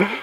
Yeah.